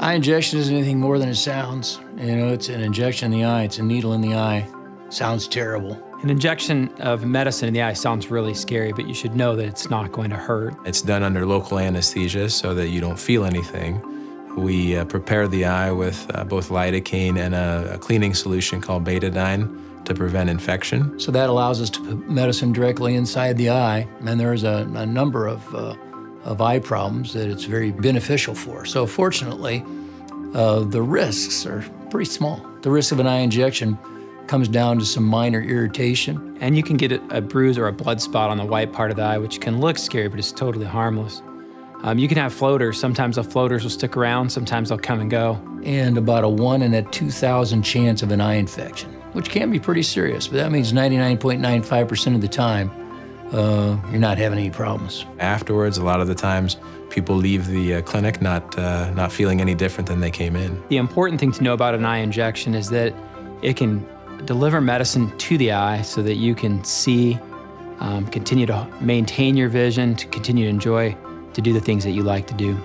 Eye injection isn't anything more than it sounds. You know, it's an injection in the eye, it's a needle in the eye. Sounds terrible. An injection of medicine in the eye sounds really scary, but you should know that it's not going to hurt. It's done under local anesthesia so that you don't feel anything. We uh, prepare the eye with uh, both lidocaine and a, a, cleaning solution called betadine to prevent infection. So that allows us to put medicine directly inside the eye, and there's a, a number of uh, of eye problems that it's very beneficial for. So fortunately, uh, the risks are pretty small. The risk of an eye injection comes down to some minor irritation. And you can get a, a bruise or a blood spot on the white part of the eye, which can look scary, but it's totally harmless. Um, you can have floaters. Sometimes the floaters will stick around, sometimes they'll come and go. And about a 1 in a 2,000 chance of an eye infection, which can be pretty serious, but that means 99.95% of the time uh, you're not having any problems. Afterwards, a lot of the times, people leave the uh, clinic not, uh, not feeling any different than they came in. The important thing to know about an eye injection is that it can deliver medicine to the eye so that you can see, um, continue to maintain your vision, to continue to enjoy, to do the things that you like to do.